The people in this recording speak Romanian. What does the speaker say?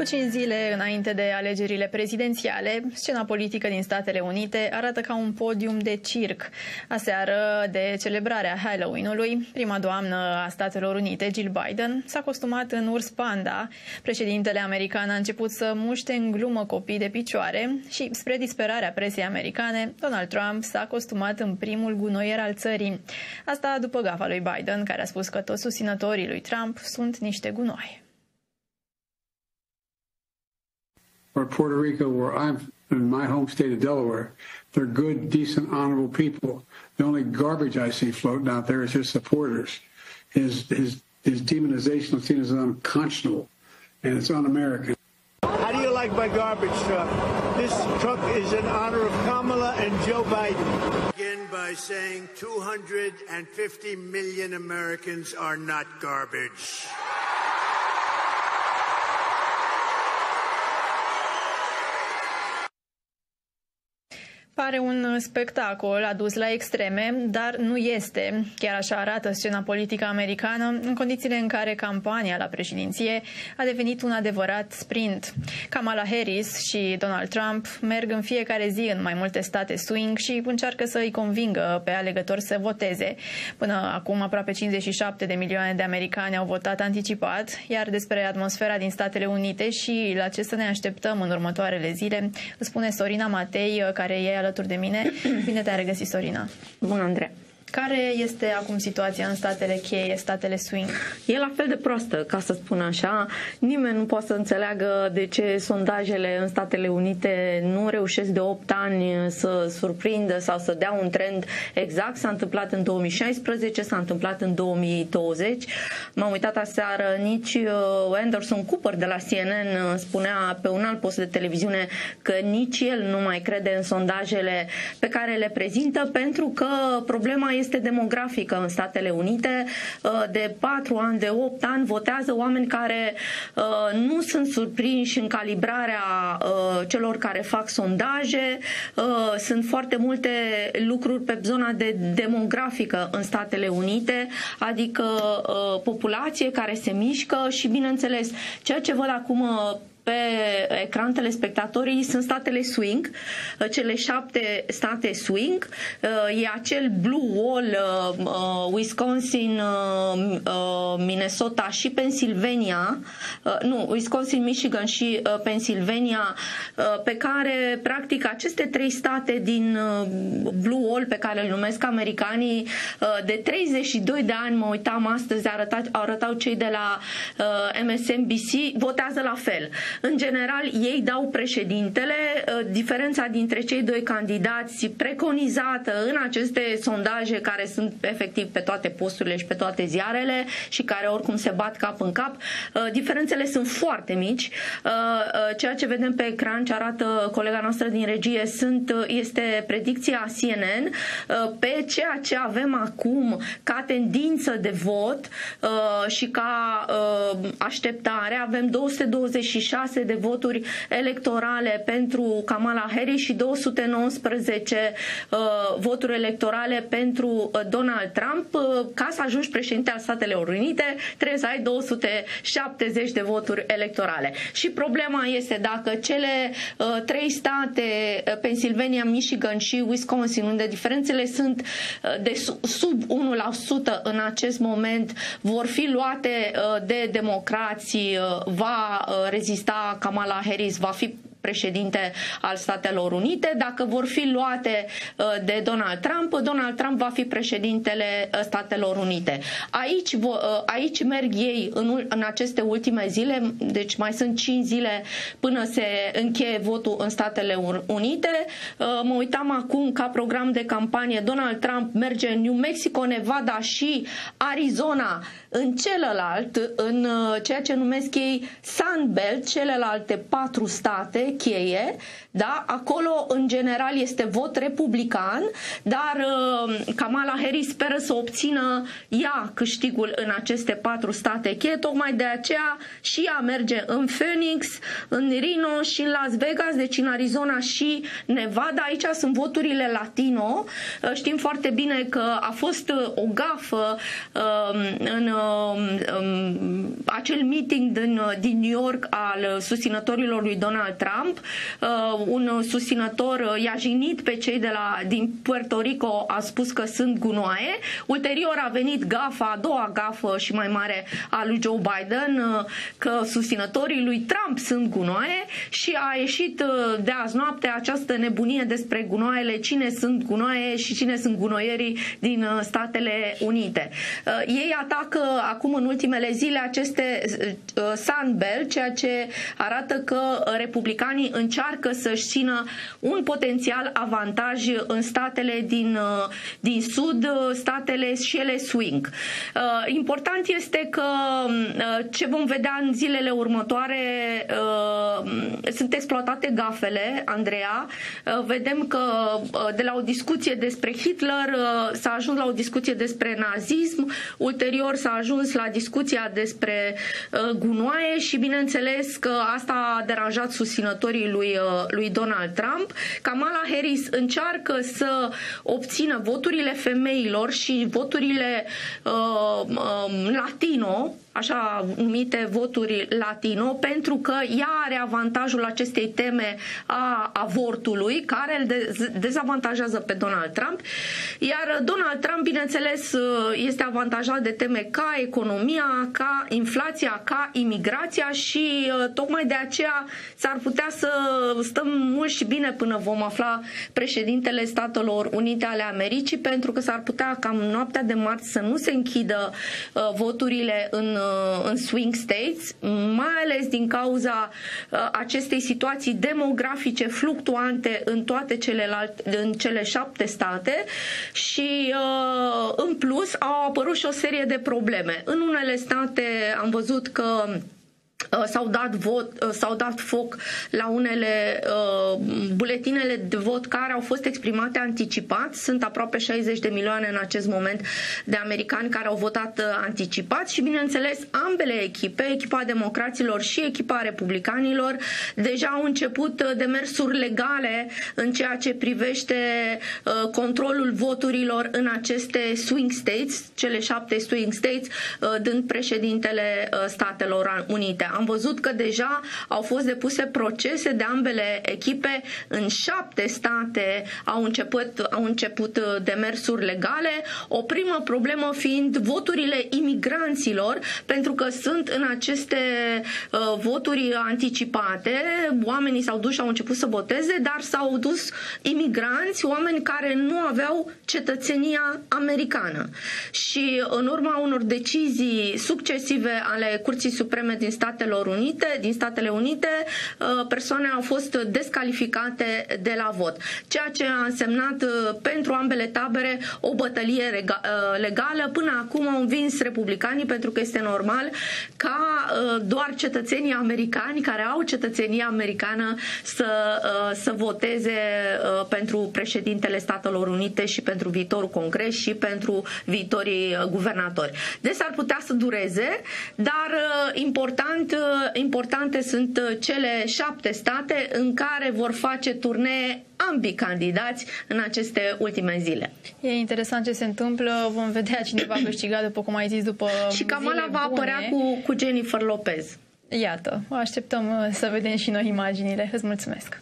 Cu cinci zile înainte de alegerile prezidențiale, scena politică din Statele Unite arată ca un podium de circ. Aseară de celebrarea Halloween-ului, prima doamnă a Statelor Unite, Jill Biden, s-a costumat în urs panda. Președintele american a început să muște în glumă copii de picioare și, spre disperarea presei americane, Donald Trump s-a costumat în primul gunoier al țării. Asta după gafa lui Biden, care a spus că toți susținătorii lui Trump sunt niște gunoi. Or Puerto Rico, where I'm in my home state of Delaware, they're good, decent, honorable people. The only garbage I see floating out there is his supporters. His his his demonization of seen as unconscionable, and it's un-American. How do you like my garbage truck? This truck is in honor of Kamala and Joe Biden. Begin by saying 250 million Americans are not garbage. Pare un spectacol adus la extreme, dar nu este. Chiar așa arată scena politică americană în condițiile în care campania la președinție a devenit un adevărat sprint. Kamala Harris și Donald Trump merg în fiecare zi în mai multe state swing și încearcă să îi convingă pe alegători să voteze. Până acum aproape 57 de milioane de americani au votat anticipat, iar despre atmosfera din Statele Unite și la ce să ne așteptăm în următoarele zile, spune Sorina Matei, care e alături de mine. Bine te-ai regăsit, Sorina. Bună, Andreea. Care este acum situația în statele cheie, statele swing? E la fel de proastă, ca să spun așa. Nimeni nu poate să înțeleagă de ce sondajele în Statele Unite nu reușesc de 8 ani să surprindă sau să dea un trend exact. S-a întâmplat în 2016, s-a întâmplat în 2020. M-am uitat aseară, nici uh, Anderson Cooper de la CNN spunea pe un alt post de televiziune că nici el nu mai crede în sondajele pe care le prezintă pentru că problema este demografică în Statele Unite. Uh, de 4 ani, de 8 ani votează oameni care uh, nu sunt surprinși în calibrarea uh, celor care fac sondaje. Sunt foarte multe lucruri pe zona de demografică în Statele Unite, adică populație care se mișcă și, bineînțeles, ceea ce văd acum pe ecran telespectatorii sunt statele swing, cele șapte state swing, e acel Blue Wall, uh, Wisconsin, uh, uh, Minnesota și Pennsylvania, nu, Wisconsin, Michigan și Pennsylvania, pe care practic aceste trei state din Blue Wall pe care îl numesc americanii, de 32 de ani, mă uitam astăzi, arătat, arătau cei de la MSNBC, votează la fel. În general, ei dau președintele. Uh, diferența dintre cei doi candidați preconizată în aceste sondaje care sunt efectiv pe toate posturile și pe toate ziarele și care oricum se bat cap în cap, uh, diferențele sunt foarte mici. Uh, ceea ce vedem pe ecran, ce arată colega noastră din regie, sunt, este predicția CNN pe ceea ce avem acum ca tendință de vot și ca așteptare. Avem 226 206 de voturi electorale pentru Kamala Harris și 219 uh, voturi electorale pentru uh, Donald Trump. Uh, ca să ajungi președinte al Statelor Unite, trebuie să ai 270 de voturi electorale. Și problema este dacă cele uh, trei state, uh, Pennsylvania, Michigan și Wisconsin, unde diferențele sunt uh, de sub 1% în acest moment, vor fi luate uh, de democrații, uh, va uh, rezista Kamala Harris va fi președinte al Statelor Unite. Dacă vor fi luate uh, de Donald Trump, Donald Trump va fi președintele uh, Statelor Unite. Aici, uh, aici merg ei în, în aceste ultime zile, deci mai sunt 5 zile până se încheie votul în Statele Unite. Mă uitam acum ca program de campanie, Donald Trump merge în New Mexico, Nevada și Arizona în celălalt, în ceea ce numesc ei Sunbelt, celelalte patru state, cheie, da? acolo în general este vot republican, dar uh, Kamala Harris speră să obțină ea câștigul în aceste patru state cheie, tocmai de aceea și ea merge în Phoenix, în Reno și în Las Vegas, deci în Arizona și Nevada. Aici sunt voturile latino. Uh, știm foarte bine că a fost uh, o gafă în um, acel meeting din, din New York al susținătorilor lui Donald Trump. Uh, un susținător i-a jinit pe cei de la, din Puerto Rico, a spus că sunt gunoaie. Ulterior a venit gafa, a doua gafă și mai mare a lui Joe Biden, că susținătorii lui Trump sunt gunoaie și a ieșit de azi noapte această nebunie despre gunoaiele, cine sunt gunoaie și cine sunt gunoierii din Statele Unite. Uh, ei atacă acum în ultimele zile aceste uh, Sunbelt, ceea ce arată că republicanii încearcă să-și țină un potențial avantaj în statele din, uh, din sud, statele și ele swing. Important este că ce vom vedea în zilele următoare sunt exploatate gafele, Andreea. Vedem că de la o discuție despre Hitler s-a ajuns la o discuție despre nazism, ulterior s-a ajuns la discuția despre uh, gunoaie și bineînțeles că asta a deranjat susținătorii lui, uh, lui Donald Trump. Kamala Harris încearcă să obțină voturile femeilor și voturile uh, uh, latino așa numite voturi latino, pentru că ea are avantajul acestei teme a avortului, care îl dezavantajează pe Donald Trump, iar Donald Trump, bineînțeles, este avantajat de teme ca economia, ca inflația, ca imigrația și tocmai de aceea s-ar putea să stăm mult și bine până vom afla președintele Statelor Unite ale Americii, pentru că s-ar putea cam noaptea de marți să nu se închidă voturile în Uh, în swing states, mai ales din cauza uh, acestei situații demografice fluctuante în toate celelalte, în cele șapte state și uh, în plus au apărut și o serie de probleme. În unele state am văzut că Uh, s-au dat, vot, uh, s-au dat foc la unele uh, buletinele de vot care au fost exprimate anticipat. Sunt aproape 60 de milioane în acest moment de americani care au votat uh, anticipat și, bineînțeles, ambele echipe, echipa democraților și echipa republicanilor, deja au început uh, demersuri legale în ceea ce privește uh, controlul voturilor în aceste swing states, cele șapte swing states, uh, dând președintele uh, Statelor Unite am văzut că deja au fost depuse procese de ambele echipe în șapte state au început, au început uh, demersuri legale. O primă problemă fiind voturile imigranților, pentru că sunt în aceste uh, voturi anticipate, oamenii s-au dus și au început să voteze, dar s-au dus imigranți, oameni care nu aveau cetățenia americană. Și în urma unor decizii succesive ale Curții Supreme din state Statelor Unite, din Statele Unite, uh, persoane au fost descalificate de la vot, ceea ce a însemnat uh, pentru ambele tabere o bătălie uh, legală. Până acum au învins republicanii pentru că este normal ca doar cetățenii americani care au cetățenia americană să, să voteze pentru președintele Statelor Unite și pentru viitorul congres și pentru viitorii guvernatori. Deci ar putea să dureze, dar important Uh, importante sunt uh, cele șapte state în care vor face turnee ambii candidați în aceste ultime zile. E interesant ce se întâmplă. Vom vedea cine va câștiga, după cum ai zis, după Și Kamala va apărea cu, cu Jennifer Lopez. Iată, așteptăm uh, să vedem și noi imaginile. Îți mulțumesc!